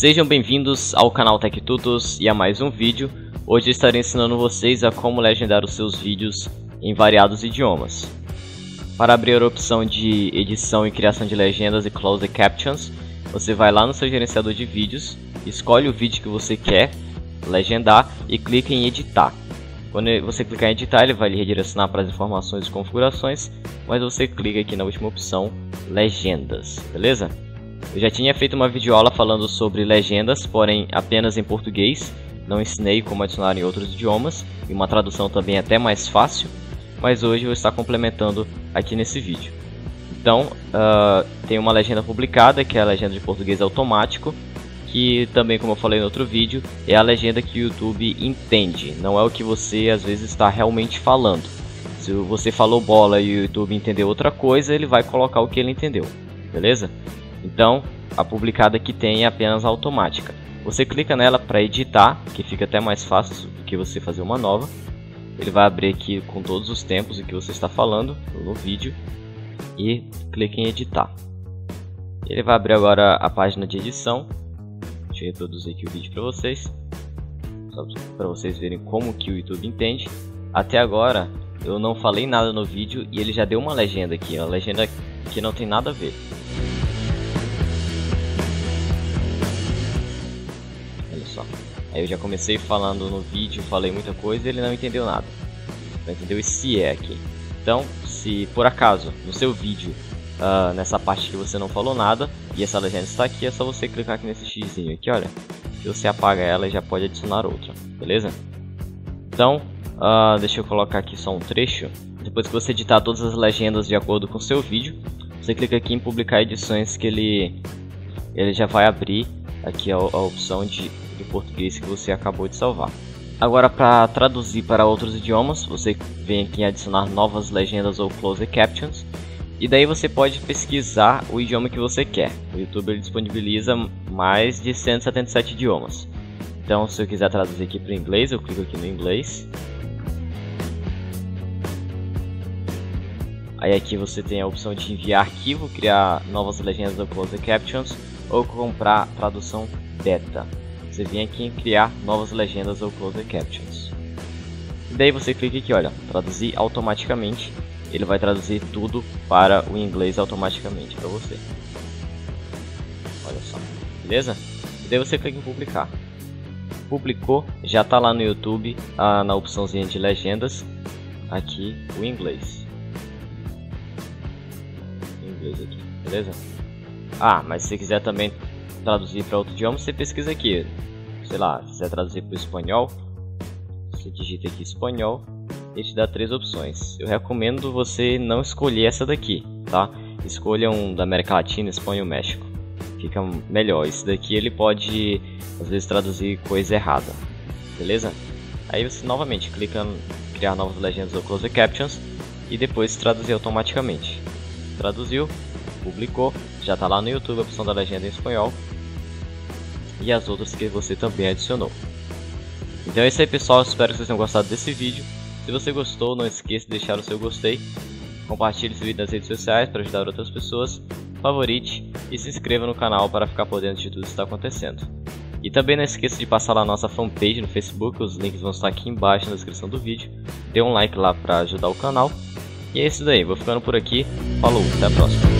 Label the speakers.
Speaker 1: Sejam bem-vindos ao canal TechTutos e a mais um vídeo. Hoje estarei ensinando vocês a como legendar os seus vídeos em variados idiomas. Para abrir a opção de edição e criação de legendas e closed captions, você vai lá no seu gerenciador de vídeos, escolhe o vídeo que você quer legendar e clica em editar. Quando você clicar em editar, ele vai lhe redirecionar para as informações e configurações, mas você clica aqui na última opção, legendas, beleza? Eu já tinha feito uma videoaula falando sobre legendas, porém apenas em português, não ensinei como adicionar em outros idiomas, e uma tradução também é até mais fácil, mas hoje vou estar complementando aqui nesse vídeo. Então, uh, tem uma legenda publicada, que é a legenda de português automático, que também, como eu falei no outro vídeo, é a legenda que o YouTube entende, não é o que você às vezes está realmente falando. Se você falou bola e o YouTube entendeu outra coisa, ele vai colocar o que ele entendeu, beleza? Então, a publicada que tem é apenas automática. Você clica nela para editar, que fica até mais fácil do que você fazer uma nova. Ele vai abrir aqui com todos os tempos em que você está falando no vídeo e clique em editar. Ele vai abrir agora a página de edição Deixa eu reproduzir aqui o vídeo para vocês. Só para vocês verem como que o YouTube entende. Até agora eu não falei nada no vídeo e ele já deu uma legenda aqui. Uma legenda que não tem nada a ver. Só. Aí eu já comecei falando no vídeo, falei muita coisa e ele não entendeu nada. Não entendeu esse é aqui. Então, se por acaso no seu vídeo uh, nessa parte que você não falou nada e essa legenda está aqui, é só você clicar aqui nesse xizinho aqui, olha. Que você apaga ela e já pode adicionar outra, beleza? Então, uh, deixa eu colocar aqui só um trecho. Depois que você editar todas as legendas de acordo com o seu vídeo, você clica aqui em publicar edições que ele, ele já vai abrir aqui a, a opção de, português que você acabou de salvar. Agora para traduzir para outros idiomas, você vem aqui em adicionar novas legendas ou closed captions e daí você pode pesquisar o idioma que você quer. O YouTube disponibiliza mais de 177 idiomas. Então, se eu quiser traduzir aqui para o inglês, eu clico aqui no inglês. Aí aqui você tem a opção de enviar arquivo, criar novas legendas ou closed captions ou comprar tradução beta. Você vem aqui em criar novas legendas ou closed captions. E daí você clica aqui, olha, traduzir automaticamente ele vai traduzir tudo para o inglês automaticamente para você. Olha só, beleza? E daí você clica em publicar. Publicou, já está lá no YouTube, ah, na opçãozinha de legendas, aqui o inglês. inglês aqui, beleza? Ah, mas se quiser também traduzir para outro idioma, você pesquisa aqui. Sei lá, se quiser traduzir para o espanhol, você digita aqui espanhol ele te dá três opções. Eu recomendo você não escolher essa daqui, tá? Escolha um da América Latina, Espanha ou México. Fica melhor. Esse daqui ele pode às vezes traduzir coisa errada, beleza? Aí você novamente clica em criar novas legendas ou closed captions e depois traduzir automaticamente. Traduziu, publicou, já está lá no YouTube a opção da legenda em espanhol e as outras que você também adicionou. Então é isso aí pessoal, espero que vocês tenham gostado desse vídeo. Se você gostou, não esqueça de deixar o seu gostei, compartilhe esse vídeo nas redes sociais para ajudar outras pessoas, favorite e se inscreva no canal para ficar por dentro de tudo que está acontecendo. E também não esqueça de passar lá na nossa fanpage no Facebook, os links vão estar aqui embaixo na descrição do vídeo. Dê um like lá para ajudar o canal. E é isso daí, vou ficando por aqui. Falou, até a próxima.